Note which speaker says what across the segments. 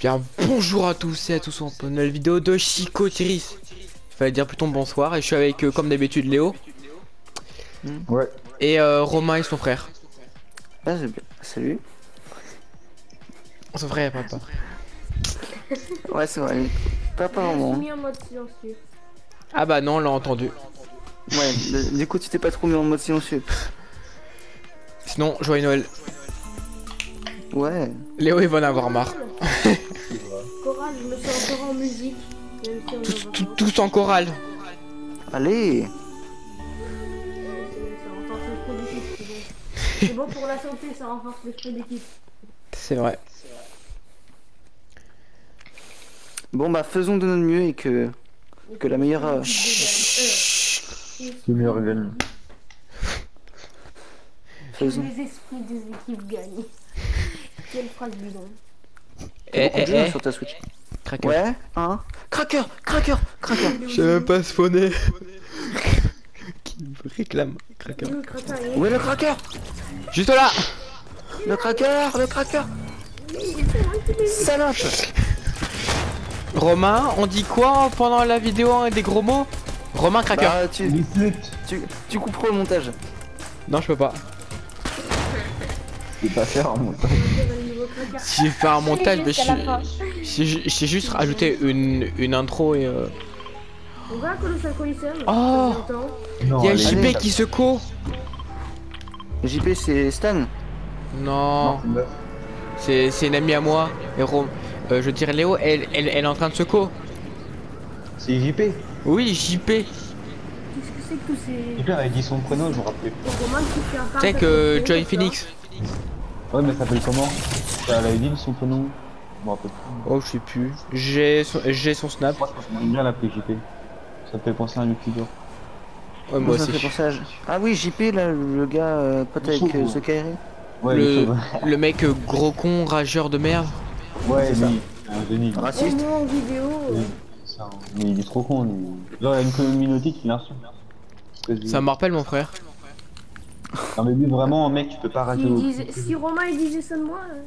Speaker 1: Bien, bonjour à tous et à tous pour une nouvelle vidéo de Chico Tiris. Fallait dire plutôt bonsoir et je suis avec, euh, comme d'habitude, Léo.
Speaker 2: Ouais.
Speaker 1: Et euh, Romain et son frère.
Speaker 3: Ah, c'est bien. Salut.
Speaker 1: Son frère et papa.
Speaker 3: Ouais, c'est vrai. Papa, maman.
Speaker 4: mis en mode silencieux.
Speaker 1: Ah bah non, on l'a entendu.
Speaker 3: Ouais, du coup, tu t'es pas trop mis en mode silencieux.
Speaker 1: Sinon, joyeux Noël.
Speaker 3: Ouais.
Speaker 1: Léo, il va en avoir marre.
Speaker 4: Coral, je me suis encore en musique.
Speaker 1: Tous,
Speaker 4: en
Speaker 1: chorale.
Speaker 3: Allez.
Speaker 4: C'est bon. Pour la santé, ça renforce l'esprit d'équipe.
Speaker 1: C'est vrai.
Speaker 3: Bon, bah, faisons de notre mieux et que. Que la meilleure. euh,
Speaker 2: C'est le meilleur gun.
Speaker 3: Faisons.
Speaker 4: les esprits des équipes gagnent. Quelle phrase bidon.
Speaker 1: Eh,
Speaker 3: Beaucoup de
Speaker 1: eh,
Speaker 3: jeux, hein,
Speaker 1: eh.
Speaker 3: sur ta Switch.
Speaker 1: Cracker.
Speaker 3: Ouais, hein. Cracker, cracker, cracker.
Speaker 1: Je même pas spawner. Qui me réclame Cracker.
Speaker 3: Où est le cracker?
Speaker 1: Juste là
Speaker 3: Le cracker, le cracker. Salope.
Speaker 1: Romain, on dit quoi pendant la vidéo hein, des gros mots? Romain Cracker.
Speaker 3: Bah, tu, tu, tu couperas au montage.
Speaker 1: Non, je peux pas.
Speaker 2: Je vais pas faire un montage.
Speaker 1: Si je fais un montage, mais
Speaker 4: fin.
Speaker 1: je- je- j'ai juste rajouté une, une intro et euh...
Speaker 4: Coliseum.
Speaker 1: Oh.
Speaker 2: Non,
Speaker 1: Il y a. JP qui se court
Speaker 3: JP, c'est Stan.
Speaker 1: Non,
Speaker 2: c'est une meuf.
Speaker 1: c'est c'est une amie à moi. Et Ro- euh, je dirais Léo, elle, elle, elle est en train de se co.
Speaker 2: C'est JP.
Speaker 1: Oui, JP.
Speaker 4: Qu'est-ce que c'est que tous ces.
Speaker 2: JP avait dit son prénom, je me rappelle.
Speaker 1: Tu sais que Joy Phoenix.
Speaker 2: Ouais, mais ça s'appelle comment? Elle avait dit son prénom? Je me rappelle plus.
Speaker 1: Oh, je sais plus. J'ai son, j'ai son snap.
Speaker 2: Moi, je pense bien l'appeler JP. Ça me fait penser à un youtubeur.
Speaker 1: Ouais, moi
Speaker 3: ça
Speaker 1: aussi.
Speaker 3: me fait penser à- Ah oui, JP, là, le gars euh, pote avec euh, ce Kairi.
Speaker 2: Ouais,
Speaker 1: Le, le mec euh, gros con, rageur de merde.
Speaker 2: Ouais,
Speaker 3: c'est ça.
Speaker 2: lui, un génie.
Speaker 3: Raciste.
Speaker 4: en vidéo. euh,
Speaker 2: Oui, ça. Mais il est trop con, lui. Genre, il y a une communauté qui l'insulte.
Speaker 1: Ça me rappelle mon frère.
Speaker 2: Non, mais lui, vraiment, mec, tu peux pas au.
Speaker 4: disait- Si Romain il disait ça de moi. euh,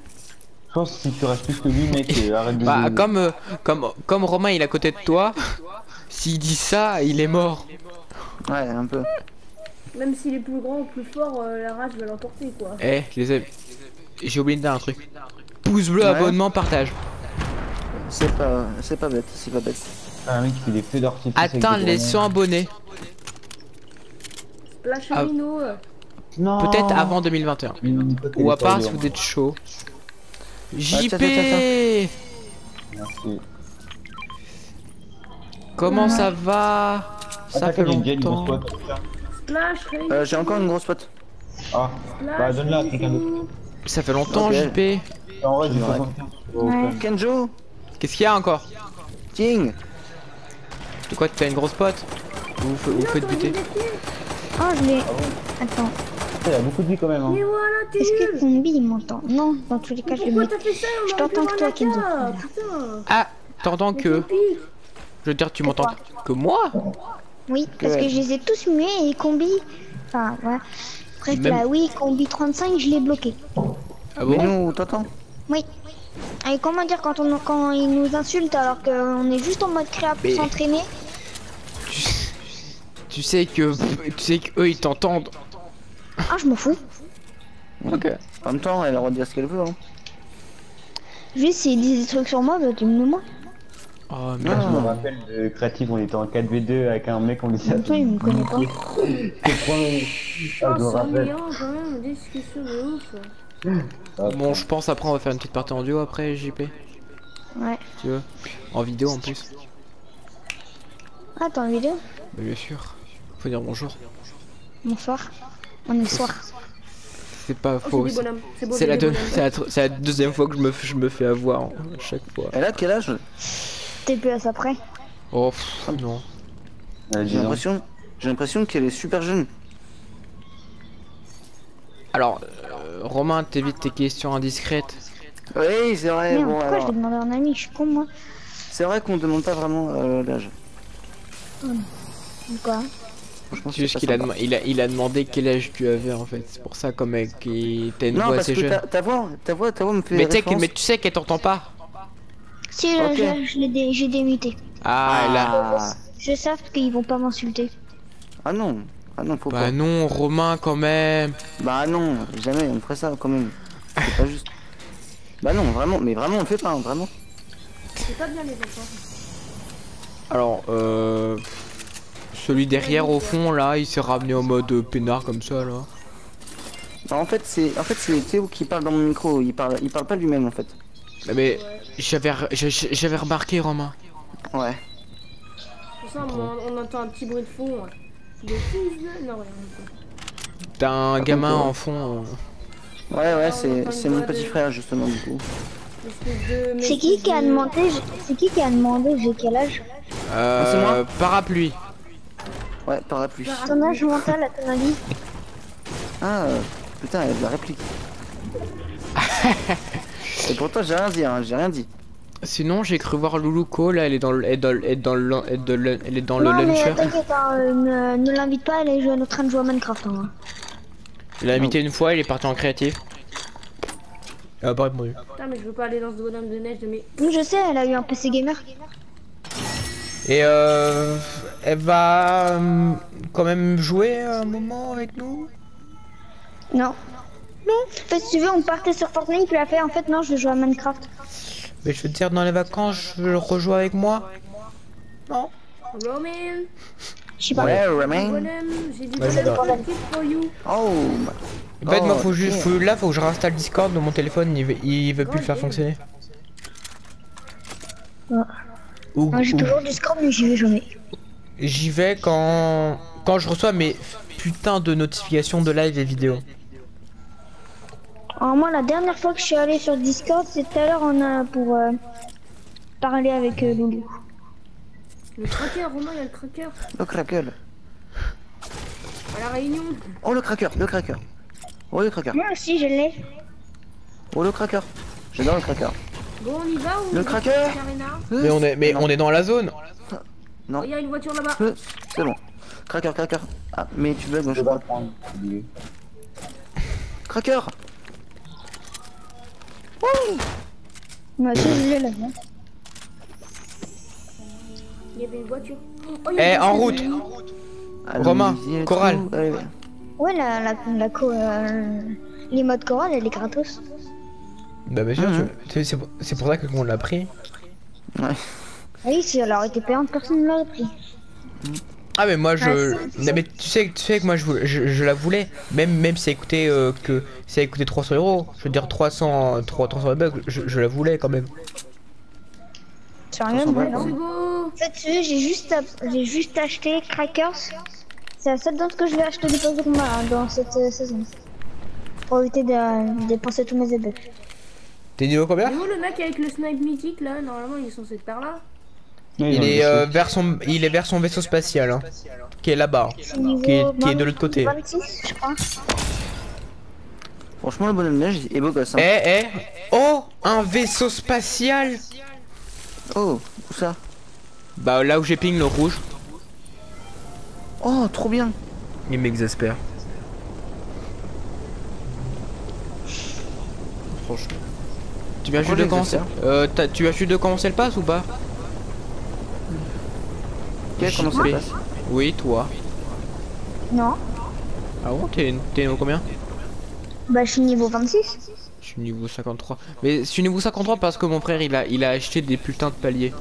Speaker 2: Je pense que si tu restes plus que lui, mec, euh, arrête de.
Speaker 1: Bah, comme, euh, comme, comme Romain il est à côté de toi, s'il dit ça, il est mort.
Speaker 3: Ouais, un peu.
Speaker 4: Même s'il est plus grand ou plus fort, euh, la rage va l'emporter quoi.
Speaker 1: Eh, les amis, j'ai oublié de dire un truc. Pouce bleu,
Speaker 3: Ouais.
Speaker 1: abonnement, partage.
Speaker 3: C'est pas, c'est pas bête, c'est pas bête.
Speaker 2: Un mec qui fait des feux d'artifice.
Speaker 1: Atteindre les
Speaker 2: grenades.
Speaker 1: 100 abonnés.
Speaker 4: Splash
Speaker 1: Ah. Peut-être avant 2021.
Speaker 2: Mais non, pas que
Speaker 1: Ou à part si vous êtes chaud. JP
Speaker 2: Merci.
Speaker 1: Comment ça va? Ça fait longtemps.
Speaker 3: Euh, j'ai encore une grosse pote.
Speaker 2: Ah, bah, donne-la à quelqu'un
Speaker 4: Rainbow.
Speaker 1: Ça fait longtemps. JP.
Speaker 2: en vrai, j'ai
Speaker 3: Ouais.
Speaker 2: 75. Ouais.
Speaker 3: Kenjo,
Speaker 1: Qu'est-ce qu'il y a encore?
Speaker 3: King.
Speaker 1: De quoi t'as une grosse pote? Vous, vous faites buter.
Speaker 5: Oh, je l'ai. Attends.
Speaker 2: Il y a beaucoup de vie quand même. Hein.
Speaker 4: Mais voilà, t'es
Speaker 5: Est-ce que. Combi il m'entend Non, dans tous les cas, je Je t'entends que toi, Kenzo.
Speaker 1: Ah, t'entends
Speaker 4: Mais
Speaker 1: que... Je veux dire, tu m'entends que moi?
Speaker 5: Oui, parce que je les ai tous muets et Combi. Enfin, voilà. Bref,
Speaker 1: Même-
Speaker 5: là, oui, Combi 35, je l'ai bloqué.
Speaker 1: Ah
Speaker 3: Mais
Speaker 1: bon
Speaker 3: nous, t'entends
Speaker 5: Oui. Et comment dire quand, on, quand ils nous insultent alors qu'on est juste en mode créa pour
Speaker 1: Mais-
Speaker 5: s'entraîner?
Speaker 1: tu, tu sais que... Tu sais qu'eux ils t'entendent.
Speaker 5: Ah, je m'en fous.
Speaker 1: Ok.
Speaker 3: En même temps, elle a le droit de dire ce qu'elle veut. Hein.
Speaker 5: Juste s'ils disent des trucs sur moi, bah tu me le moi.
Speaker 1: Oh
Speaker 3: Ah.
Speaker 1: merde.
Speaker 2: Je me rappelle de Creative, on était en 4v2 avec un mec, on
Speaker 5: En
Speaker 2: disait.
Speaker 5: même temps, il me connaît pas.
Speaker 2: C'est trop-
Speaker 4: Oh,
Speaker 2: je me
Speaker 4: c'est
Speaker 2: rappelle.
Speaker 4: ennuyant quand même, discussion de ouf.
Speaker 1: Bon, je pense après on va faire une petite partie en duo après JP.
Speaker 5: Ouais.
Speaker 1: Tu veux? En vidéo en plus.
Speaker 5: Ah, t'as une vidéo?
Speaker 1: Bah, bien sûr. Faut dire bonjour.
Speaker 5: Bonsoir. On est le soir.
Speaker 1: C'est pas
Speaker 4: Oh,
Speaker 1: faux.
Speaker 4: c'est
Speaker 1: la, deux- la tr- c'est la deuxième fois que je me, f- je me fais avoir à chaque fois.
Speaker 3: Elle a quel âge?
Speaker 5: TPS après.
Speaker 1: Oh pff, non.
Speaker 2: a
Speaker 3: J'ai
Speaker 2: 10 ans.
Speaker 3: l'impression, j'ai l'impression qu'elle est super jeune.
Speaker 1: Alors, euh, Romain, t'évites tes questions indiscrètes.
Speaker 3: Oui, c'est vrai. Bon,
Speaker 5: pourquoi je
Speaker 3: alors,
Speaker 5: l'ai demandé à un ami Je suis con, moi.
Speaker 3: c'est vrai qu'on demande pas vraiment euh, l'âge.
Speaker 5: Quoi?
Speaker 3: Franchement,
Speaker 1: C'est juste qu'il a, il a, il a demandé quel âge tu avais en fait. C'est pour ça, comme euh, qu'il- t'as une
Speaker 3: Non,
Speaker 1: voix
Speaker 3: parce
Speaker 1: assez
Speaker 3: que
Speaker 1: jeune.
Speaker 3: ta, ta voix, ta voix, ta voix me fait.
Speaker 1: Mais, tu sais que-
Speaker 3: référence-
Speaker 1: mais tu sais qu'elle t'entend pas.
Speaker 5: Si, je-
Speaker 3: Ok.
Speaker 5: je, je l'ai dé- j'ai démuté.
Speaker 1: Ah, là.
Speaker 3: Ah.
Speaker 5: Je sais qu'ils vont pas m'insulter.
Speaker 3: Ah non. Ah non, faut
Speaker 1: Bah
Speaker 3: pas.
Speaker 1: non, Romain quand même.
Speaker 3: Bah non, jamais on ferait ça quand même. C'est pas juste. Bah non, vraiment, mais vraiment on le fait pas, hein, vraiment.
Speaker 4: C'est pas bien les enfants.
Speaker 1: Alors, euh... Celui derrière au fond là, il s'est ramené en mode euh, peinard comme ça là.
Speaker 3: Non, en fait, c'est en fait c'est Théo qui parle dans mon micro, il parle il parle pas lui-même en fait.
Speaker 1: Mais j'avais re- j'ai- j'avais remarqué Romain.
Speaker 3: Ouais.
Speaker 4: Ça, on, on entend un petit bruit de fond. de... Non, rien.
Speaker 1: T'as un gamin
Speaker 3: ouais.
Speaker 1: en fond. euh.
Speaker 3: Ouais ouais,
Speaker 4: Ah,
Speaker 3: c'est mon petit
Speaker 4: de-
Speaker 3: frère justement du coup.
Speaker 5: C'est qui qui a
Speaker 4: de-
Speaker 5: demandé C'est qui qui a demandé j'ai quel âge?
Speaker 1: Euh,
Speaker 3: moi?
Speaker 1: parapluie.
Speaker 3: Ouais, parapluie.
Speaker 5: Ton âge mental à ton avis
Speaker 3: Ah euh, putain, de la réplique. Et pourtant j'ai rien dit, hein, j'ai rien dit.
Speaker 1: Sinon, j'ai cru voir Luluko là, elle est dans le, elle est dans le, elle est dans le, elle est dans le, elle est dans le
Speaker 5: Non mais
Speaker 1: launcher.
Speaker 5: t'inquiète, hein, euh, ne, ne l'invite pas, elle est en train de jouer à Minecraft. Hein.
Speaker 1: Il l'a invité une fois, il est parti en créatif. Elle a pas répondu.
Speaker 4: Putain, mais je veux pas aller dans ce bonhomme de neige de mes...
Speaker 5: Oui, Je sais, elle a eu un PC gamer.
Speaker 1: Et euh, elle va euh, quand même jouer un moment avec nous?
Speaker 5: Non. Non? En fait, si tu veux, on partait sur Fortnite, puis elle a fait en fait, non, je vais jouer à Minecraft.
Speaker 1: Mais je veux te dire, dans les vacances, je le rejoue avec moi? Non.
Speaker 4: Roman,
Speaker 5: Je sais pas.
Speaker 3: Ouais, Romain.
Speaker 4: bonhomme, j'ai dit
Speaker 1: bah.
Speaker 3: Oh.
Speaker 1: En fait, moi,
Speaker 3: Oh,
Speaker 1: faut juste, faut- là, faut que je réinstalle Discord de mon téléphone. Il veut, il veut plus le faire fonctionner.
Speaker 5: Ouais.
Speaker 1: Ou,
Speaker 5: Moi, j'ai
Speaker 1: ou-
Speaker 5: toujours Discord, mais j'y vais jamais.
Speaker 1: J'y vais quand, quand je reçois mes putains de notifications de live et vidéo.
Speaker 5: Alors, moi, la dernière fois que je suis allé sur Discord, c'est tout à l'heure on a pour euh, parler avec euh, Loulou.
Speaker 4: Le cracker, Romain, il y a le cracker.
Speaker 3: Le cracker.
Speaker 4: À la réunion.
Speaker 3: Oh le cracker, le cracker. Oh le cracker.
Speaker 5: Moi aussi, je l'ai.
Speaker 3: Oh le cracker. J'adore le cracker.
Speaker 4: Bon, on y va ou
Speaker 3: Le cracker.
Speaker 1: Mais on est, mais on est dans la zone.
Speaker 3: Non.
Speaker 4: Oh, il y a une voiture là-bas.
Speaker 3: Euh, C'est bon. Cracker, cracker. Ah, mais tu bugs, je crois. Cracker
Speaker 5: Moi aussi, je l'ai là.
Speaker 4: Il y avait une voiture. Oh, a
Speaker 1: Eh,
Speaker 4: une
Speaker 1: en
Speaker 4: voiture.
Speaker 1: route. Romain, Coral.
Speaker 5: Ouais, la, la, la co, euh, les modes chorales, elle est gratos.
Speaker 1: Bah bien sûr, tu- tu- c'est pour- c'est pour ça que on l'a pris.
Speaker 5: Oui, si elle aurait été payante, personne ne l'aurait pris.
Speaker 1: Ah mais moi je,
Speaker 5: Ah,
Speaker 1: non, mais tu sais, tu sais que moi je, voulais- je, je la voulais, même même si ça coûtait euh, que si ça coûtait 300 euros, je veux dire 300 300 300 bucks, je, je la voulais quand même.
Speaker 5: Sérieux,
Speaker 3: 300
Speaker 5: moi,
Speaker 3: balles,
Speaker 5: non. Sais, j'ai juste, j'ai juste acheté Crackers. C'est la seule dose que je vais acheter des postes de combat hein, dans cette euh, saison. Pour éviter de, dépenser tous mes EB.
Speaker 1: T'es niveau combien?
Speaker 4: Mais où le mec avec le snipe mythique là? Normalement, il est censé être par là.
Speaker 1: Il est euh, vers son il est vers son vaisseau spatial hein, qui est là-bas. Qui est- qui est de l'autre côté.
Speaker 5: 26, je crois.
Speaker 3: Franchement, le bonhomme de neige est beau gosse. Hein.
Speaker 1: Eh eh Oh un vaisseau spatial
Speaker 3: Oh, où ça?
Speaker 1: Bah là où j'ai ping le rouge.
Speaker 3: Oh, trop bien.
Speaker 1: Il m'exaspère. Franchement. Tu viens juste de commencer euh, t'as- Tu viens juste de commencer le pass ou pas?
Speaker 3: Quel comment ça
Speaker 1: Oui.
Speaker 3: se passe
Speaker 1: Oui, toi.
Speaker 5: Non.
Speaker 1: Ah bon T'es niveau combien
Speaker 5: Bah, je suis niveau 26.
Speaker 1: Je suis niveau 53. Mais je suis niveau 53 parce que mon frère il a, il a acheté des putains de paliers.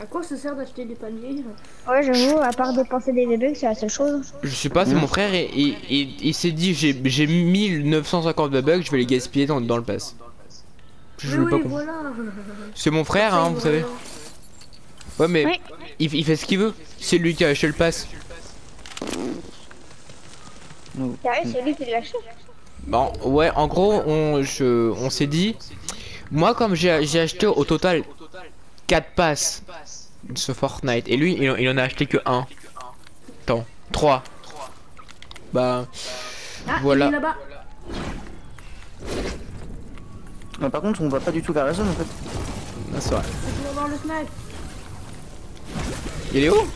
Speaker 4: À quoi ça sert d'acheter des paniers
Speaker 5: Ouais, j'avoue, à part dépenser des EB, c'est la seule chose.
Speaker 1: Je sais pas, c'est mon frère et, il s'est dit j'ai j'ai 1950 bucks, je vais les gaspiller dans, dans le pass. Je
Speaker 4: oui, voilà.
Speaker 1: C'est mon frère, hein, vous savez. Ouais, mais il, il fait ce qu'il veut. C'est lui qui a acheté le pass.
Speaker 5: Sérieux, c'est lui qui l'a acheté.
Speaker 1: Bon, ouais, en gros, on, je, on s'est dit, moi comme j'ai j'ai acheté au total 4 passes sur Fortnite, et lui, il, en- il en a acheté que 1. Attends, 3. Bah,
Speaker 4: Ah,
Speaker 1: Voilà.
Speaker 3: Mais par contre, on va pas du tout vers la zone en fait.
Speaker 1: ah, c'est vrai. Il est où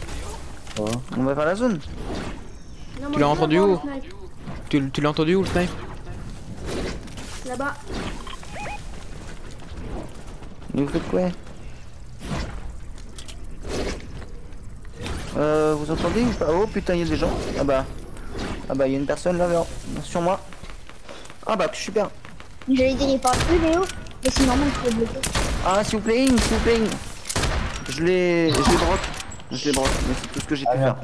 Speaker 3: On va vers la zone.
Speaker 4: Non,
Speaker 1: Tu l'as entendu où. Tu, tu l'as entendu où le snipe
Speaker 4: Là-bas.
Speaker 3: Vous faites quoi Euh, vous entendez ou pas Oh putain, il y a des gens. Ah bah. Ah bah, il y a une personne là, vers... sur moi. Ah bah, super.
Speaker 5: J'allais dire, il parle plus, Léo. Mais c'est normal est bloqué.
Speaker 3: Ah, s'il vous plaît, s'il vous plaît. Je l'ai... Je l'ai broc. Je broc, mais c'est tout ce que j'ai pu
Speaker 2: Ah
Speaker 3: faire.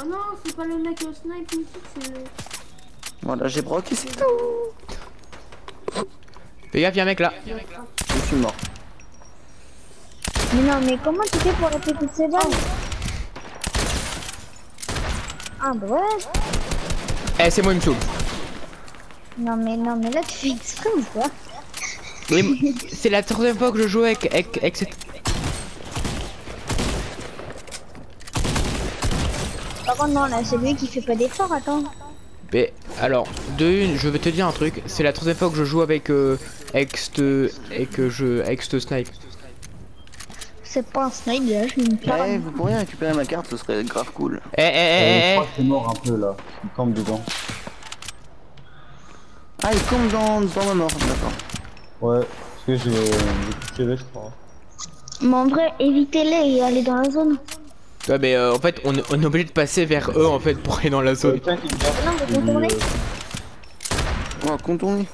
Speaker 4: Oh non, c'est pas le mec au snipe ici, c'est le.
Speaker 3: Voilà, j'ai broc et c'est tout.
Speaker 1: Fais gaffe, y'a un mec là.
Speaker 3: Je suis mort.
Speaker 5: Mais non, mais comment tu fais pour arrêter toutes ces balles Ah bah ouais.
Speaker 1: Eh, c'est moi, il me saoule.
Speaker 5: Non mais non mais là tu fais exprès ou quoi?
Speaker 1: Oui, c'est la troisième fois que je joue avec, avec, avec cette.
Speaker 5: Par contre non là c'est lui qui fait pas d'effort attends.
Speaker 1: Mais alors, de une, je vais te dire un truc. C'est la troisième fois que je joue avec euh, avec cette avec euh, je avec cette snipe.
Speaker 5: C'est pas un snipe là, je me
Speaker 3: Eh,
Speaker 5: perds.
Speaker 3: vous pourriez récupérer ma carte, ce serait grave cool.
Speaker 1: Eh eh
Speaker 2: Euh,
Speaker 1: eh
Speaker 2: je
Speaker 1: eh.
Speaker 2: crois que c'est mort un peu là. Il campe dedans.
Speaker 3: Ah, il tombe dans, dans ma mort, d'accord.
Speaker 2: Ouais, parce que j'ai je crois.
Speaker 5: Mais en vrai évitez-les et allez dans la zone.
Speaker 1: Ouais, mais euh, en fait, on, est- on est obligé de passer vers eux en fait pour aller dans la zone.
Speaker 5: Non mais contournez.
Speaker 3: On va contourner.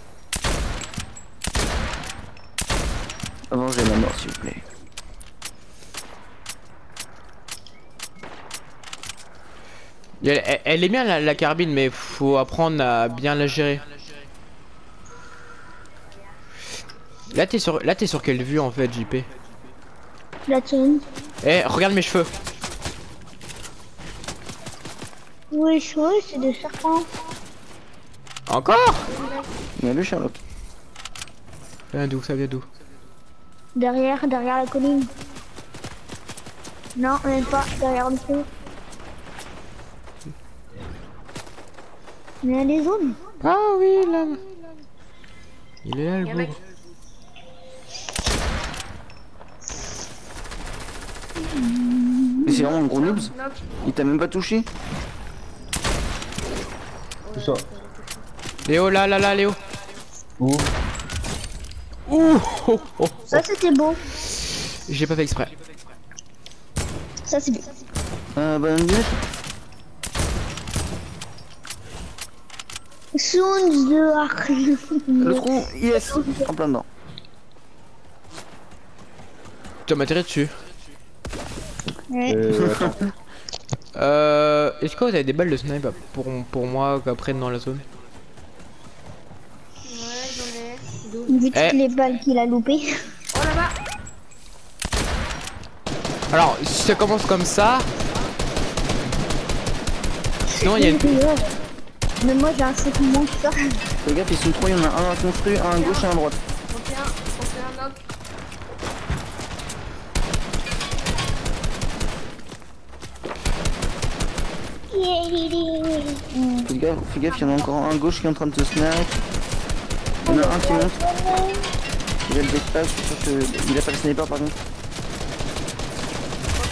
Speaker 3: Avant, j'ai ma mort, s'il vous plaît.
Speaker 1: Elle, elle- elle est bien la, la carbine, mais faut apprendre à bien la gérer. Là t'es sur là t'es sur quelle vue en fait JP
Speaker 5: La zone.
Speaker 1: Eh regarde mes cheveux
Speaker 5: Oui chouette c'est des serpents.
Speaker 1: Encore?
Speaker 3: Il y a le Sherlock.
Speaker 1: Ça vient d'où ça vient d'où?
Speaker 5: Derrière, derrière la colline. Non même pas, derrière le feu. Mais il y a des zones.
Speaker 1: Ah oui là Il est là le
Speaker 4: Y'a un mec.
Speaker 1: bourg.
Speaker 3: Mais c'est vraiment un gros noobs. Il t'a même pas touché
Speaker 2: Tout ça.
Speaker 1: Léo là là là Léo
Speaker 2: Où
Speaker 1: Ouh oh, oh.
Speaker 5: Ça c'était beau.
Speaker 1: J'ai pas fait exprès
Speaker 5: Ça c'est bien.
Speaker 3: Euh, bonne minute.
Speaker 5: Sounds dehors.
Speaker 3: Le trou, yes En plein dedans.
Speaker 1: Tu m'as tiré dessus.
Speaker 2: Euh.
Speaker 1: Euh... Est-ce que vous avez des balles de snipe pour, pour moi qu'après dans la zone?
Speaker 4: Ouais, j'en ai. 12.
Speaker 5: Vu toutes
Speaker 1: Eh.
Speaker 5: les balles qu'il a loupées.
Speaker 4: Oh là-bas
Speaker 1: Alors si ça commence comme ça Sinon il y a une...
Speaker 5: Mais moi j'ai un ça.
Speaker 3: Fais gaffe, ils sont trois, il y en a un à construire, un à gauche et un à droite.
Speaker 4: 31, 31 knock.
Speaker 3: Fais gaffe, fais gaffe, il y en a encore un à gauche qui est en train de se snipe. Il y en a un qui monte, il a le backpack, je suis sûr que... Il a pas le sniper par contre.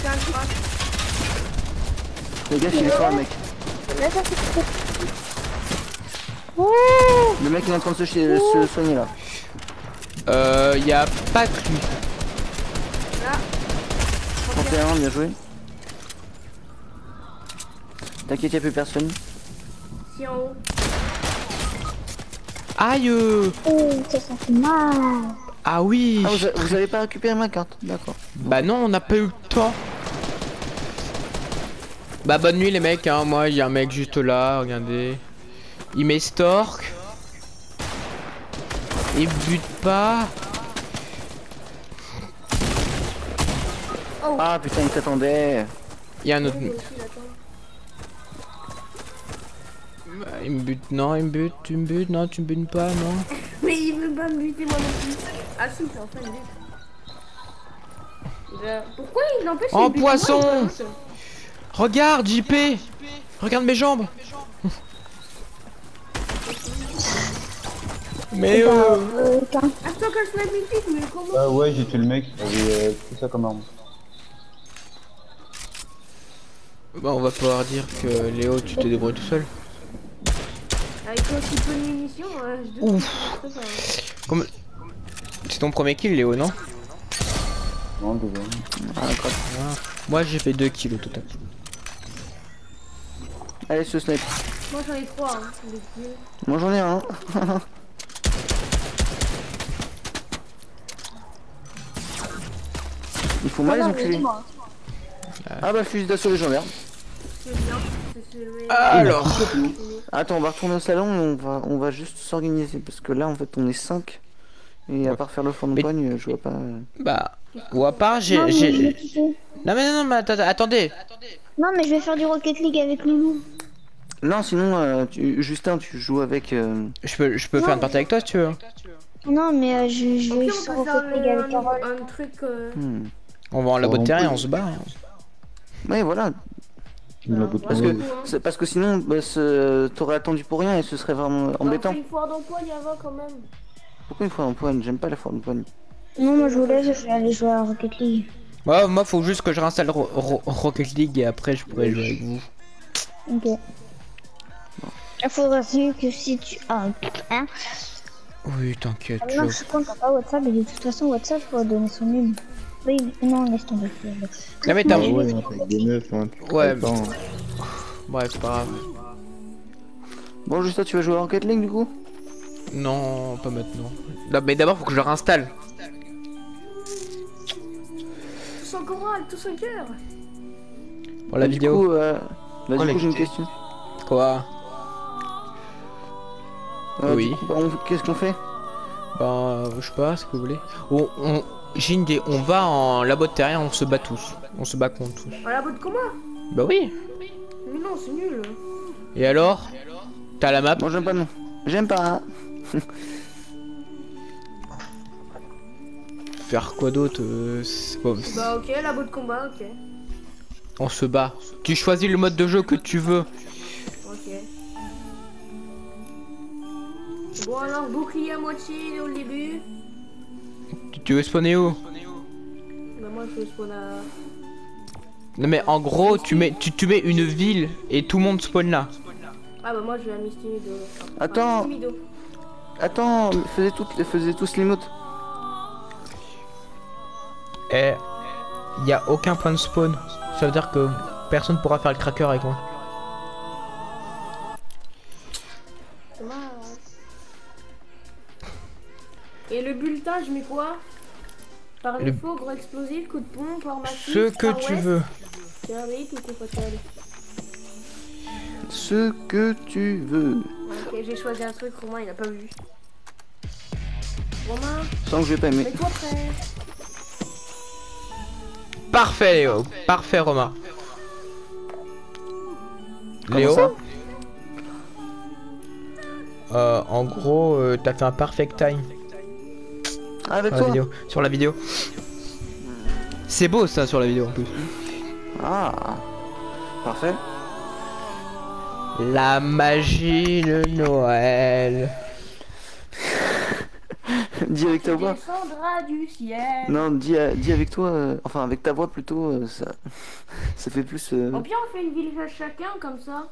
Speaker 4: 31 crash.
Speaker 3: Fais gaffe, il est fort le mec. Le mec il est en train de se, soigner là.
Speaker 1: Euh... Y a pas que lui
Speaker 4: Là.
Speaker 3: 31, bien joué. T'inquiète, y'a plus personne.
Speaker 4: Si en haut.
Speaker 1: Aïe euh.
Speaker 5: Oh, ça, ça fait mal.
Speaker 1: Ah oui
Speaker 3: Ah, vous, a- vous avez pas récupéré ma carte, d'accord.
Speaker 1: Bah non, on n'a pas eu le temps. Bah bonne nuit les mecs, hein. moi il y a un mec juste là, regardez. Il met Stork. Il bute pas.
Speaker 3: Ah putain, il t'attendait.
Speaker 1: Il y a un autre. Il me bute, non, il me bute, tu me butes, non, tu me butes pas, non.
Speaker 4: Mais il veut pas me buter moi non plus. Ah si, c'est en train de buter. Pourquoi il l'empêche de buter
Speaker 1: poisson
Speaker 4: moi, il
Speaker 1: Regarde JP Regarde mes jambes Mais
Speaker 5: Bah,
Speaker 1: euh...
Speaker 5: euh,
Speaker 4: Attends que je une pique, mais comment
Speaker 2: Ah ouais, j'ai tué le mec. Il avait euh, tout ça comme arme.
Speaker 1: Bah on va pouvoir dire que Léo tu te débrouilles tout seul.
Speaker 4: Avec aussi peu de munitions, euh, je doute
Speaker 1: Ouf.
Speaker 4: que hein.
Speaker 1: C'est ton premier kill, Léo, non?
Speaker 2: Non, deuxième.
Speaker 3: Ah.
Speaker 1: Moi, j'ai fait 2 kills au total.
Speaker 3: Allez, ce snipe.
Speaker 4: Moi j'en ai trois, hein. des vieux.
Speaker 3: Moi j'en ai un. Il faut mal les enculés. Ah bah fusil d'assaut légendaire.
Speaker 4: C'est bien, c'est celui
Speaker 1: Alors
Speaker 3: Attends, on va retourner au salon et on va, on va juste s'organiser parce que là en fait on est 5 et à part faire le fond de
Speaker 1: Mais-
Speaker 3: poigne, je vois pas. euh.
Speaker 1: Bah, ou à part, j'ai. J'ai-. Non, mais non, mais attends, attendez.
Speaker 5: Non, mais je vais faire du Rocket League avec Loulou.
Speaker 3: Non, sinon, euh, tu- Justin, tu joues avec. euh,
Speaker 1: Je peux, je peux faire une partie avec toi si tu veux.
Speaker 5: Non, mais euh, je, vais sur
Speaker 4: on peut
Speaker 5: Rocket League
Speaker 4: faire
Speaker 5: avec Carole.
Speaker 4: un, un truc. Euh...
Speaker 3: hmm.
Speaker 1: On va en labo de terrain et
Speaker 2: on
Speaker 1: on se bat. hein.
Speaker 3: Ouais, voilà. Parce que, c'est- parce que sinon, bah, t'aurais attendu pour rien et ce serait vraiment embêtant.
Speaker 4: On fait une foire d'empoigne avant quand même.
Speaker 3: Pourquoi une fois en poigne J'aime pas la fois en poigne.
Speaker 5: Non, moi je voulais, je vais aller jouer à Rocket League.
Speaker 1: Ouais, moi, faut juste que je réinstalle Ro- Ro- Rocket League et après, je pourrai jouer avec vous.
Speaker 5: Ok. Il faudra aussi que si tu. Ah, hein
Speaker 1: Oui, t'inquiète.
Speaker 5: Ah, Non,
Speaker 1: je-
Speaker 5: t'as pas WhatsApp, et de toute façon, WhatsApp, faut donner son numéro. Oui, non, laisse tomber.
Speaker 1: Non, mais t'as.
Speaker 2: Ouais,
Speaker 1: Ouais.
Speaker 2: hein.
Speaker 1: Ouais, c'est pas grave.
Speaker 3: Bon, Justin, tu vas jouer à Rocket League du coup?
Speaker 1: Non, pas maintenant. Non, mais d'abord, faut que je le réinstalle.
Speaker 4: Tous en chorale, tous en cœur.
Speaker 1: Pour la
Speaker 3: Du
Speaker 1: vidéo.
Speaker 3: coup, euh, bah, du coup, j'ai une question.
Speaker 1: Quoi?
Speaker 3: Euh,
Speaker 1: Oui.
Speaker 3: bah, Qu'est-ce qu'on fait?
Speaker 1: Ben, euh, je sais pas ce que vous voulez. On, on- J'ai une idée. On va en labo de terrain, on se bat tous. On se bat contre tous.
Speaker 4: À la botte commun
Speaker 1: Bah oui.
Speaker 4: Mais non, c'est nul.
Speaker 1: Et alors? T'as la map?
Speaker 3: Moi, j'aime pas non. J'aime pas.
Speaker 1: Faire quoi d'autre euh,
Speaker 4: Bah ok, la botte combat, ok.
Speaker 1: On se bat. Tu choisis le mode de jeu que tu veux.
Speaker 4: Ok. Bon alors, bouclier à moitié au début.
Speaker 1: Tu- veux spawner où?
Speaker 4: Bah moi je spawn à...
Speaker 1: Non mais en gros, tu mets, tu, tu mets une ville et tout le monde spawn là.
Speaker 4: Ah bah moi je vais à.
Speaker 3: Attends. Attends, faisez, toutes, faisez tous l'emote.
Speaker 1: Et y a aucun point de spawn. Ça veut dire que personne pourra faire le cracker avec moi.
Speaker 4: Et le bulletin, je mets quoi? Par
Speaker 1: Le-
Speaker 4: défaut, gros explosif, coup de pompe, arme
Speaker 1: Ce que tu
Speaker 4: West,
Speaker 1: veux.
Speaker 3: Ce que tu veux.
Speaker 4: Ok, j'ai choisi un truc, Romain il a pas vu. Romain,
Speaker 3: Sans que je vais pas aimer.
Speaker 4: mets-toi prêt.
Speaker 1: Parfait Léo. Parfait Romain. Léo?
Speaker 3: ça?
Speaker 1: Euh, en gros, euh, t'as fait un perfect time
Speaker 3: avec
Speaker 1: sur la
Speaker 3: toi
Speaker 1: vidéo. Sur la vidéo. C'est beau ça sur la vidéo en plus.
Speaker 3: Ah. Parfait.
Speaker 1: La magie de Noël.
Speaker 3: dis avec ta voix.
Speaker 4: Descendra du ciel.
Speaker 3: Non, dis, euh, dis avec toi. euh, enfin, avec ta voix plutôt. euh, ça, ça fait plus. euh,
Speaker 4: Au pire, on fait une ville à chacun comme ça.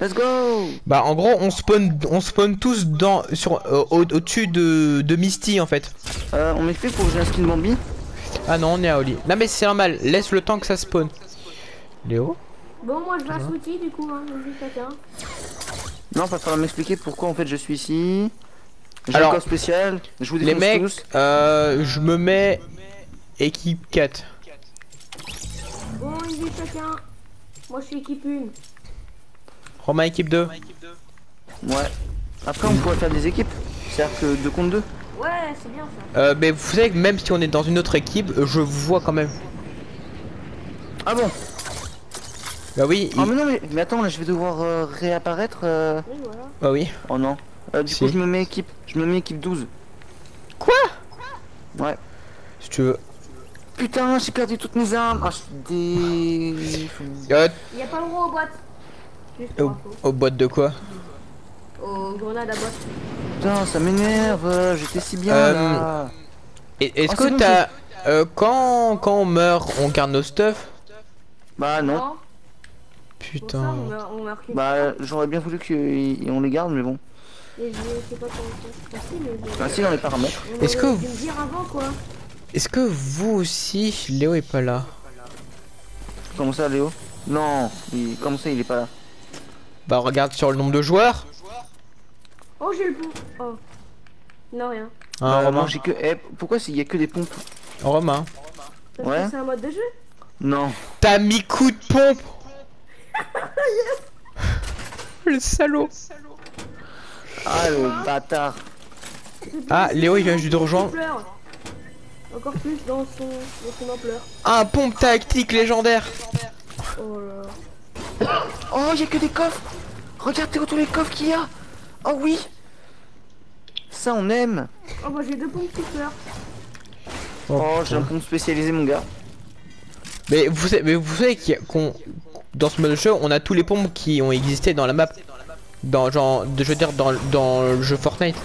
Speaker 3: Let's go
Speaker 1: Bah en gros on spawn on spawn tous dans sur euh, au- au-dessus de, de Misty en fait.
Speaker 3: euh, On est fait pour que j'ai un skin Bambi
Speaker 1: Ah non on est à Oli. Non mais c'est normal, laisse le temps que ça spawn. Léo
Speaker 4: Bon, moi je vais à Swooty du coup, hein, chacun.
Speaker 3: Non, va falloir m'expliquer pourquoi en fait je suis ici. J'ai
Speaker 1: Alors,
Speaker 3: un spécial. Je vous
Speaker 1: Les mecs,
Speaker 3: tous.
Speaker 1: euh, je me mets équipe 4.
Speaker 4: Bon, une ville chacun. Moi je suis équipe 1.
Speaker 1: Romain équipe 2.
Speaker 3: Ouais. Après, on pourrait faire des équipes. C'est-à-dire que 2 contre 2.
Speaker 4: Ouais, c'est bien ça.
Speaker 1: Euh, mais vous savez que même si on est dans une autre équipe, je vous vois quand même.
Speaker 3: Ah bon?
Speaker 1: Bah oui,
Speaker 3: Oh
Speaker 1: il-
Speaker 3: mais non, mais, mais attends, là je vais devoir euh, réapparaître. euh,
Speaker 4: Oui, voilà.
Speaker 1: bah oui.
Speaker 3: Oh non. Euh, du
Speaker 1: Si.
Speaker 3: coup, je me mets équipe. Je me mets équipe 12.
Speaker 1: Quoi?
Speaker 3: Ouais.
Speaker 1: Si tu veux.
Speaker 3: Putain, j'ai perdu toutes mes armes. Ah, je suis des.
Speaker 1: Euh,
Speaker 4: Il y a pas le droit aux boîtes. Juste
Speaker 1: au, au boîte de quoi
Speaker 4: Aux grenades à boîte.
Speaker 3: Putain, ça m'énerve. J'étais si bien
Speaker 1: Euh,
Speaker 3: là.
Speaker 1: Et Est-ce
Speaker 3: Oh, c'est
Speaker 1: que
Speaker 3: bon,
Speaker 1: t'as... euh, quand, quand on meurt, on garde nos stuff
Speaker 3: Bah non.
Speaker 4: Pour ça, on
Speaker 1: Putain.
Speaker 4: on marqué.
Speaker 3: Bah, j'aurais bien voulu qu'on les garde, mais bon.
Speaker 4: Et je sais pas comment
Speaker 3: Ah si, dans les paramètres.
Speaker 1: Est-ce que-
Speaker 4: quoi
Speaker 1: Est-ce que vous aussi, Léo est pas là
Speaker 3: Comment ça, Léo? Non, il... comment ça, il est pas là?
Speaker 1: Bah regarde sur le nombre de joueurs.
Speaker 4: Oh, j'ai le pont. Oh. Non, rien.
Speaker 1: Romain
Speaker 3: moi, j'ai que... Eh, pourquoi s'il y a que des pompes
Speaker 1: Romain.
Speaker 4: Parce
Speaker 3: Ouais.
Speaker 4: que c'est un mode de jeu.
Speaker 3: Non.
Speaker 1: T'as mis coup de pompe Le salaud
Speaker 3: Ah, le bâtard.
Speaker 1: Ah, Léo il vient juste de rejoindre.
Speaker 4: Encore plus dans son, dans son ampleur.
Speaker 1: Un pompe tactique légendaire
Speaker 4: Oh là.
Speaker 3: Oh, a que des coffres Regarde Théo, tous les coffres qu'il y a Oh oui Ça, on aime
Speaker 4: Oh, bah j'ai deux pompes qui pleurent.
Speaker 1: Oh,
Speaker 3: Oh, j'ai un pompe spécialisé, mon gars.
Speaker 1: Mais vous savez, mais vous savez qu'il y a- qu'on dans ce mode de jeu, on a tous les pompes qui ont existé dans la map. Dans genre, de, je veux dire dans, dans le jeu Fortnite.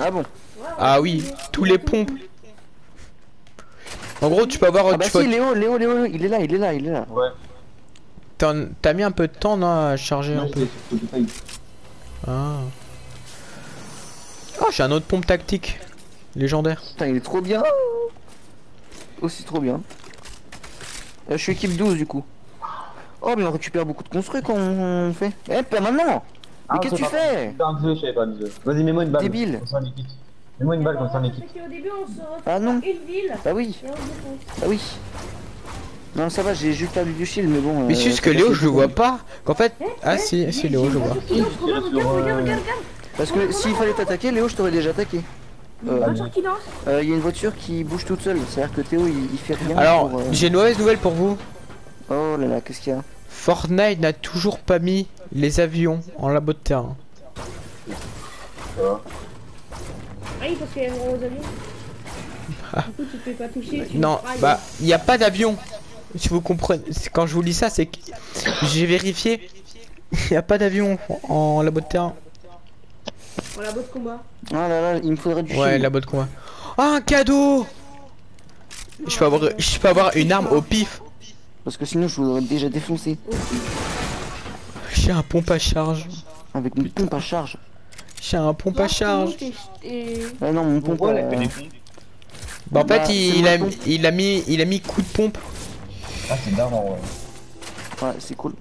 Speaker 3: Ah bon?
Speaker 1: Ah oui, tous les pompes. En gros, tu peux avoir,
Speaker 3: Ah bah
Speaker 1: tu peux-
Speaker 3: si, Léo, Léo, Léo, il est là, il est là, il est là.
Speaker 2: Ouais.
Speaker 1: T'as mis un peu de temps non, à charger un peu. Ah. Oh, j'ai un autre pompe tactique légendaire.
Speaker 3: Putain, il est trop bien Aussi trop bien. Euh, je suis équipe 12 du coup. Oh, mais on récupère beaucoup de construits quand on fait. Eh, pas maintenant Mais
Speaker 2: Ah,
Speaker 3: qu'est-ce que tu fais
Speaker 2: je pas. Vas-y, mets-moi une balle.
Speaker 3: Débile.
Speaker 2: L'équipe. Mets-moi une balle l'équipe.
Speaker 4: On se retrouve
Speaker 3: Ah non.
Speaker 4: une ville
Speaker 3: Bah oui, bah oui. Non, ça va, j'ai juste perdu du shield, mais bon.
Speaker 1: Mais
Speaker 3: euh,
Speaker 1: c'est juste que Léo, je le vois pas. Qu'en fait,
Speaker 4: Eh,
Speaker 1: ah
Speaker 4: eh,
Speaker 1: si,
Speaker 4: j'ai-
Speaker 1: si Léo, je vois.
Speaker 2: euh.
Speaker 3: Parce que s'il fallait t'attaquer, Léo, je t'aurais déjà attaqué.
Speaker 4: Une
Speaker 3: Euh,
Speaker 4: voiture qui danse.
Speaker 3: Il y a une voiture qui bouge toute seule, c'est-à-dire que Théo il, il fait rien.
Speaker 1: Alors,
Speaker 3: euh,
Speaker 1: j'ai une mauvaise nouvelle pour vous.
Speaker 3: Oh là là, qu'est-ce qu'il y a
Speaker 1: Fortnite n'a toujours pas mis les avions en labo de terrain.
Speaker 4: Ah oui, parce qu'il y a un gros avion. Du coup, tu peux pas toucher. tu
Speaker 1: Non, bah, il n'y a pas d'avion. Si vous comprenez, quand je vous dis ça, c'est que j'ai vérifié. Il n'y a pas d'avion en labo de terrain.
Speaker 4: On la botte combat.
Speaker 3: Ah là là, il me faudrait du
Speaker 1: Ouais, labo de combat. Ah, un cadeau Je peux avoir, je peux avoir une arme au pif.
Speaker 3: Parce que sinon je vous aurais déjà défoncé.
Speaker 1: J'ai un pompe à charge.
Speaker 3: Avec une pompe à charge.
Speaker 1: J'ai un pompe à charge.
Speaker 3: Ah non, mon pompe à...
Speaker 2: fait pompes
Speaker 1: Bah, en fait,
Speaker 3: Bah,
Speaker 1: il,
Speaker 3: c'est
Speaker 1: il a, il a mis, il a mis coup de pompe.
Speaker 2: Ah, c'est d'argent, ouais.
Speaker 3: Ouais, c'est cool.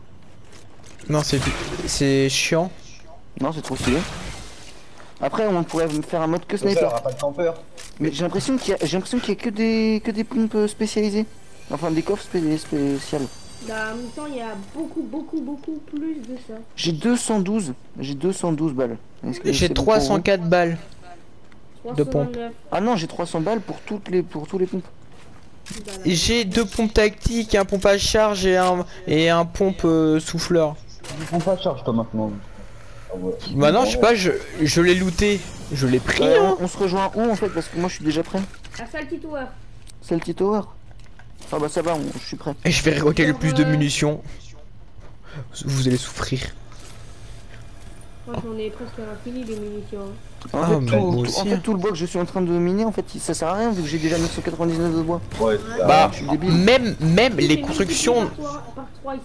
Speaker 1: Non, c'est, c'est chiant.
Speaker 3: Non, c'est trop stylé. Après, on pourrait faire un mode que sniper.
Speaker 2: aura pas de campeur.
Speaker 3: Mais j'ai l'impression qu'il y a, j'ai l'impression qu'il y a que des, que des pompes euh, spécialisées. Enfin, des coffres spé- spéciales.
Speaker 4: Bah, en même temps, il y a beaucoup, beaucoup, beaucoup plus de ça.
Speaker 3: J'ai 212. J'ai 212 balles.
Speaker 1: J'ai
Speaker 3: c'est bon pour vous
Speaker 1: 304 balles. De pompe.
Speaker 4: 329
Speaker 3: Ah non, j'ai 300 balles pour toutes les, pour tous les pompes.
Speaker 1: J'ai deux pompes tactiques, un pompe à charge et un, et un pompe euh, souffleur.
Speaker 2: Tu prends pas de charge, toi, maintenant. Ah ouais.
Speaker 1: Maintenant, je sais pas, je, je l'ai looté. Je l'ai pris.
Speaker 3: Euh,
Speaker 1: hein.
Speaker 3: on, on se rejoint où en fait? Parce que moi je suis déjà prêt.
Speaker 4: À Salty Tower.
Speaker 3: C'est le petit tower. Ah bah ça va, on- je suis prêt.
Speaker 1: Et je vais récolter le plus de munitions. Vous allez souffrir.
Speaker 4: Moi, j'en ai presque infini des munitions.
Speaker 3: En,
Speaker 1: Ah,
Speaker 3: fait,
Speaker 1: mais
Speaker 3: tout,
Speaker 1: moi
Speaker 3: tout-
Speaker 1: aussi,
Speaker 3: en fait,
Speaker 1: hein.
Speaker 3: tout le bois que je suis en train de miner, en fait, ça sert à rien vu que j'ai déjà 999 de bois.
Speaker 2: Ouais,
Speaker 1: Bah,
Speaker 3: je suis débile.
Speaker 1: même, même les constructions,
Speaker 4: Par, trois- par 3 ici.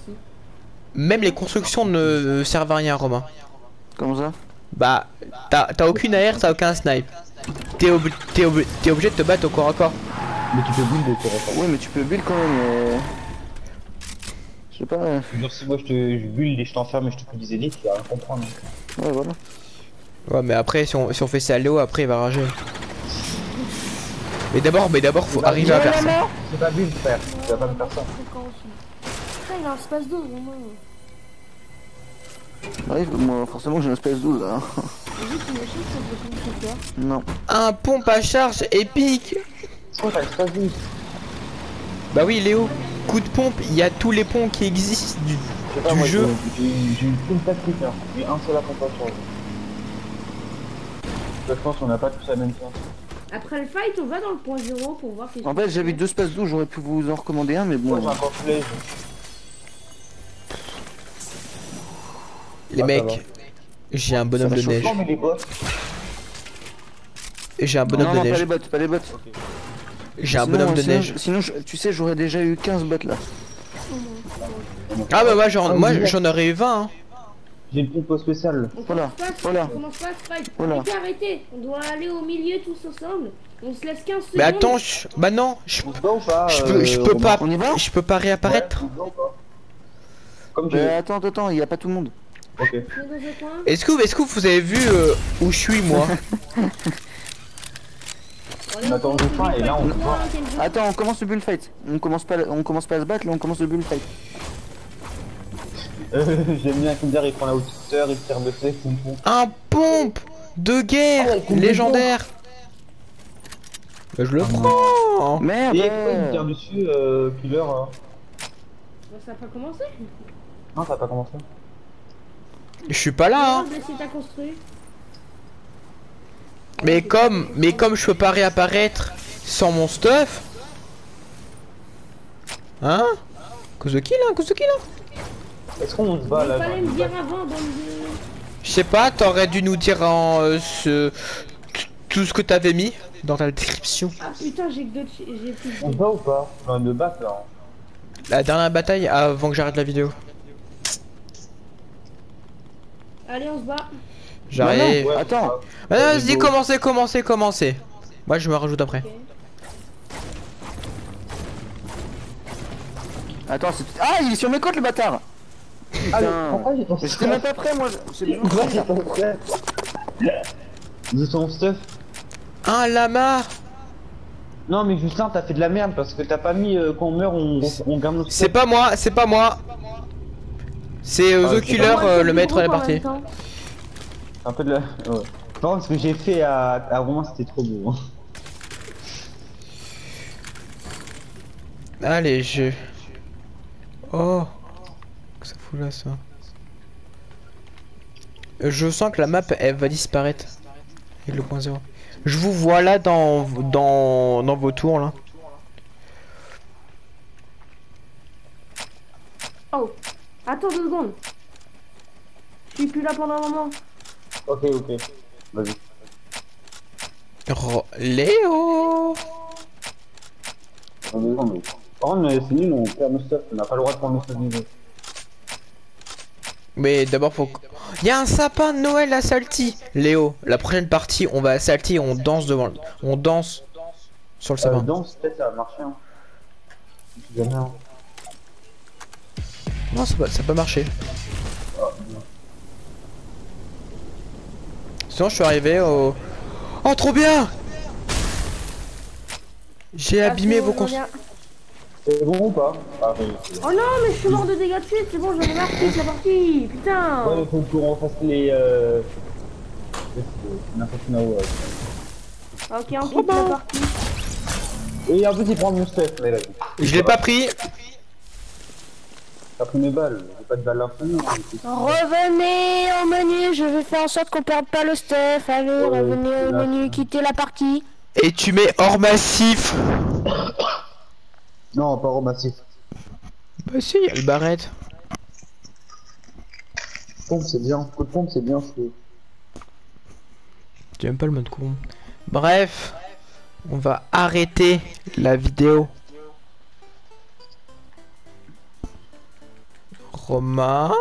Speaker 1: même les constructions ne servent à rien, Romain.
Speaker 3: Comme ça?
Speaker 1: Bah, t'as t'as aucune AR, t'as aucun snipe. T'es obli- t'es obligé de te battre au corps à corps.
Speaker 2: Mais tu peux build et tu repars.
Speaker 3: Ouais, mais tu peux build quand même. euh, Je sais pas. euh,
Speaker 2: si moi je te je build et je t'enferme et je te fais des élites, tu vas rien comprendre.
Speaker 3: Ouais, voilà.
Speaker 1: Ouais, mais après, si on, si on fait ça à Léo, après il va rager. Mais d'abord, mais d'abord, faut arriver à faire ça.
Speaker 2: C'est pas build, frère. Tu vas pas me faire ça.
Speaker 4: Putain, il a un space d'eau, Romain.
Speaker 3: Ouais, moi, forcément, j'ai un space 12 là. Non.
Speaker 1: Un pompe à charge épique
Speaker 2: Oh, t'as l'espace build.
Speaker 1: Bah oui, Léo, coup de pompe, il y a tous les ponts qui existent du, du jeu.
Speaker 2: j'ai- J'ai j'ai une pompe tactique, hein. J'ai un seul à pompe à charge. Je pense qu'on n'a pas tous la même chance.
Speaker 4: Après le fight, on va dans le point zéro pour voir si.
Speaker 3: En fait, j'avais deux space 12, j'aurais pu vous en recommander un, mais
Speaker 2: Moi
Speaker 3: bon.
Speaker 2: j'ai flèche.
Speaker 1: Les
Speaker 2: Ah, ça
Speaker 1: mecs, j'ai un bonhomme de neige.
Speaker 2: Non.
Speaker 1: J'ai un
Speaker 3: Non,
Speaker 1: bonhomme
Speaker 3: non,
Speaker 1: de
Speaker 3: pas les
Speaker 1: neige.
Speaker 3: bots, pas les bots.
Speaker 1: J'ai un bonhomme de
Speaker 3: sinon,
Speaker 1: neige.
Speaker 3: Sinon, je- tu sais, j'aurais déjà eu 15 bots là.
Speaker 1: Ah bah moi j'en moi j'en aurais eu 20 hein.
Speaker 2: J'ai une pompe spéciale.
Speaker 4: On
Speaker 3: Voilà,
Speaker 4: pas, on commence pas à se fight.
Speaker 3: Voilà.
Speaker 4: Arrêtez, arrêtez. On doit aller au milieu tous ensemble. On se laisse 15 secondes.
Speaker 1: Mais attends, je... bah non, je,
Speaker 2: On ou pas
Speaker 1: je
Speaker 2: euh,
Speaker 1: peux je peux
Speaker 2: Romain
Speaker 1: pas
Speaker 3: On y va
Speaker 1: je peux pas réapparaître.
Speaker 2: Ouais, pas Comme tu
Speaker 3: Euh, attends, attends, attends, il y a pas tout le monde.
Speaker 2: Ok.
Speaker 4: On est dans un coin.
Speaker 1: Est-ce que est-ce que vous avez vu euh, où je suis moi?
Speaker 4: On est
Speaker 2: attend et là, on.
Speaker 3: Attends, on commence le bullfight. On commence pas, on commence pas à se battre, là, on commence le bullfight.
Speaker 2: Euh, J'aime bien comme dire, il prend la hauteur, il tire dessus, c'est une pompe.
Speaker 1: Un pompe de guerre
Speaker 2: Ah ouais, de
Speaker 1: légendaire. Bah, je le prends.
Speaker 3: Merde
Speaker 2: Et pourquoi il me tire dessus, euh, killer hein
Speaker 4: Bon, ça a pas commencé.
Speaker 2: Non, ça a pas commencé.
Speaker 1: Je suis pas là. Hein. Mais comme mais comme je peux pas réapparaître sans mon stuff. Hein? Cause de qui là? Cause de qui là?
Speaker 2: Est-ce qu'on se bat là
Speaker 4: fallait
Speaker 2: dans-
Speaker 4: me dire avant, bande de...
Speaker 1: Je sais pas, t'aurais dû nous dire en euh, ce tout ce que t'avais mis dans ta description.
Speaker 4: Ah putain, j'ai que deux... chi- J'ai plus
Speaker 2: On bat ou pas On de battre là.
Speaker 1: La dernière bataille avant que j'arrête la vidéo.
Speaker 4: Allez, on se bat.
Speaker 1: J'arrive.
Speaker 2: Ouais,
Speaker 3: Attends.
Speaker 2: on se
Speaker 1: Bah, non, vas-y, commencez, commencez, commencez. Moi je me rajoute après.
Speaker 3: Attends, c'est... Ah, il est sur mes côtes, le bâtard
Speaker 2: Ah, mais
Speaker 3: Putain.
Speaker 2: pourquoi j'ai ton
Speaker 3: Mais J'étais même pas prêt, moi.
Speaker 2: Pourquoi j'ai ton stuff J'ai ton stuff
Speaker 1: Un lama
Speaker 2: Non, mais Justin, t'as fait de la merde parce que t'as pas mis euh, quand on meurt, on, on garde notre
Speaker 1: C'est pas moi, c'est pas moi. C'est euh,
Speaker 2: Ah,
Speaker 1: The Killer,
Speaker 4: Moi,
Speaker 1: euh, le maître de la partie.
Speaker 2: Un peu de la. Ouais. Non, ce que j'ai fait à, à Romain, c'était trop beau. hein.
Speaker 1: Allez, je. Oh Là ça Je sens que la map elle va disparaître. Le point zéro. Je vous vois là dans, dans, dans vos tours là.
Speaker 4: Oh, attends deux secondes. Je suis plus là pendant un moment.
Speaker 2: Ok, ok. Vas-y.
Speaker 1: Ro- Léo
Speaker 2: mais- Par contre, euh, c'est nul, on perd nos stuff, on n'a pas le droit de prendre nos stuff niveau.
Speaker 1: Mais d'abord faut. que- Il y a un sapin de Noël à Salty Léo, la prochaine partie, on va à Salty et on danse devant. le- On danse sur le
Speaker 2: Euh,
Speaker 1: sapin.
Speaker 2: danse, peut-être ça va marcher. Hein. Jamais, hein.
Speaker 1: Non, ça peut, ça peut marcher. Sinon, je suis arrivé au. Oh, trop bien J'ai abîmé
Speaker 4: Ah,
Speaker 1: vos
Speaker 4: c'est bon,
Speaker 1: cons.
Speaker 4: j'en ai-
Speaker 2: C'est bon ou pas Ah, oui.
Speaker 4: Oh non, mais je suis mort de dégâts de suite, c'est bon, j'en ai marre de la partie. Putain.
Speaker 2: Ouais, mais faut qu'on refasse les. Euh... N'importe ouais.
Speaker 4: Ok, on quitte la partie.
Speaker 2: Et en plus, il prend mon stuff, mais là.
Speaker 1: Je l'ai pas pris.
Speaker 2: T'as pris mes balles, j'ai pas de balles d'infini. hein.
Speaker 4: Revenez au menu, je vais faire en sorte qu'on perde pas le stuff. Allez,
Speaker 2: Ouais,
Speaker 4: revenez au
Speaker 2: là,
Speaker 4: menu, quittez la partie.
Speaker 1: Et tu mets hors massif.
Speaker 2: Non, pas au massif.
Speaker 1: Bah si, y a le barrette.
Speaker 2: Pompe, c'est bien. Coup de pompe, c'est bien, je trouve.
Speaker 1: J'aime pas le mode con. Bref, on va arrêter la vidéo. Romain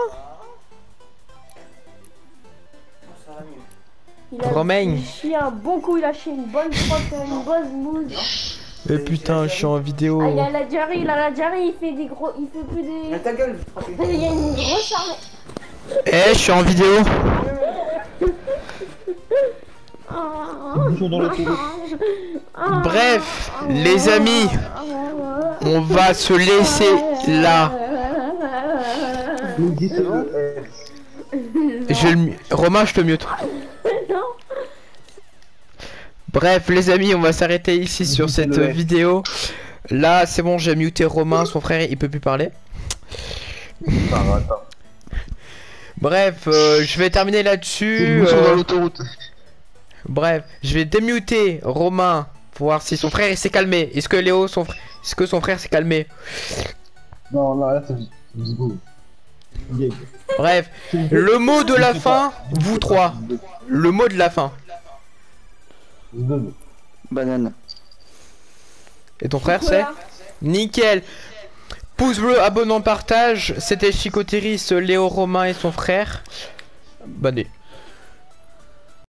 Speaker 4: Il a
Speaker 1: Romain.
Speaker 4: chié un bon coup, il a chié une bonne frotte, une bonne mousse.
Speaker 1: Mais putain, je suis en vidéo.
Speaker 4: Ah, il a la diarrhée, il a la diarrhée, il fait des gros. Il fait plus des.
Speaker 3: ta gueule
Speaker 4: Il y a une grosse armée.
Speaker 1: Eh, je suis en vidéo.
Speaker 2: Le trou.
Speaker 1: Bref, les amis, on va se laisser là. Je le... Romain, je te mute. Bref, les amis, on va s'arrêter ici sur cette vidéo. Là, c'est bon, j'ai muté Romain, son frère, il peut plus parler.
Speaker 2: Attends.
Speaker 1: Bref, euh, je vais terminer là-dessus. Euh,
Speaker 2: dans l'autoroute.
Speaker 1: Bref, je vais démuter Romain pour voir si son frère il s'est calmé. Est-ce que Léo, son frère, est-ce que son frère s'est calmé?
Speaker 2: Non, non, là, c'est.
Speaker 1: Bref, le mot de la fin, vous trois. Le mot de la fin.
Speaker 3: Banane.
Speaker 1: Et ton frère, c'est Nickel. Pouce bleu, abonnement, partage. C'était Chicotéris, Léo Romain et son frère. Bonne nuit.